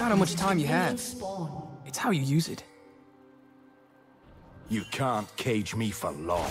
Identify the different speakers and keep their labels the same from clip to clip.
Speaker 1: not how much time you have. It's how you use it.
Speaker 2: You can't cage me for long.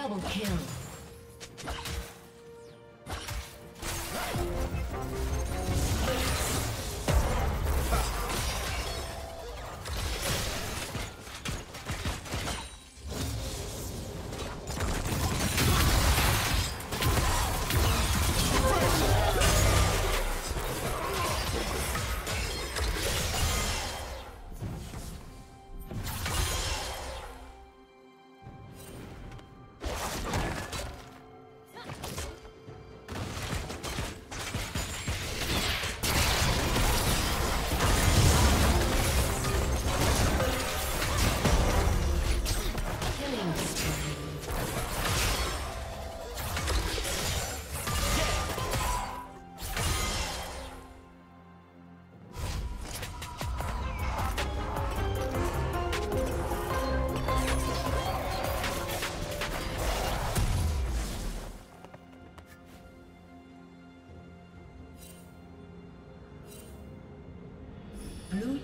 Speaker 3: Double kill.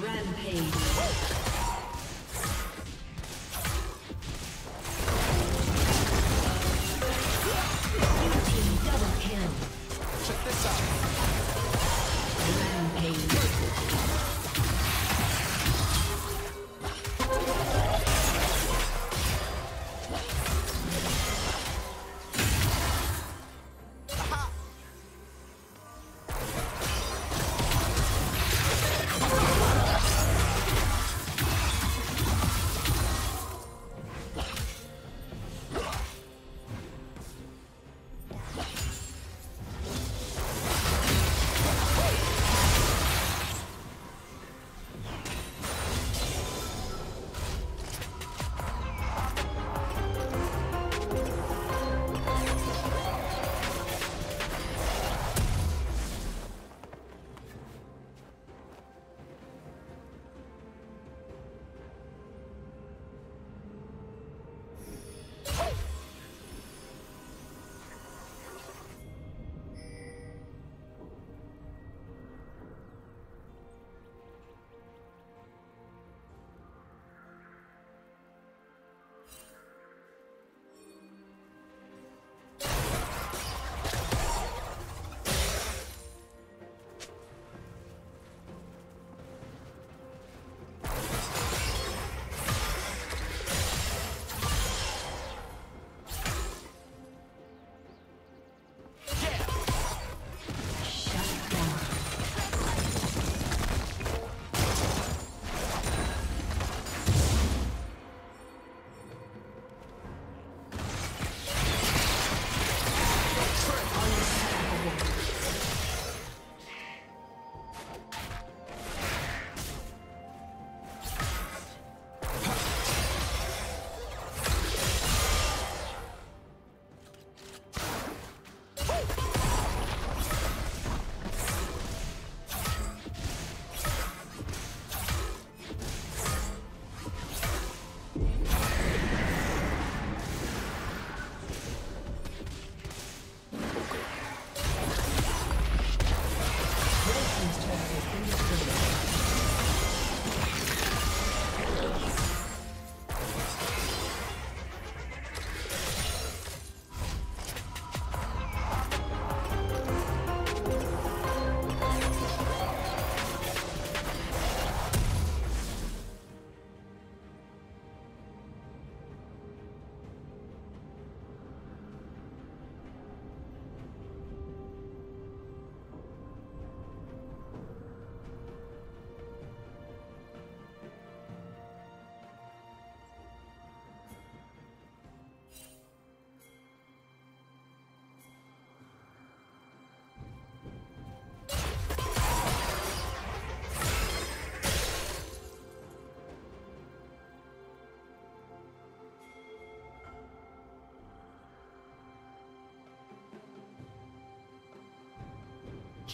Speaker 3: Rampage.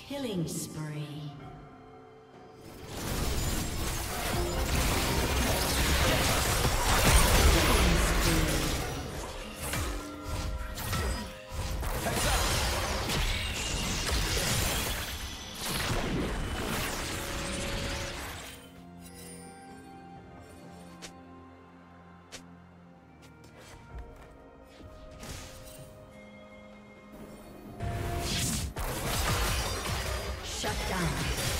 Speaker 3: Killing spree. Shut down.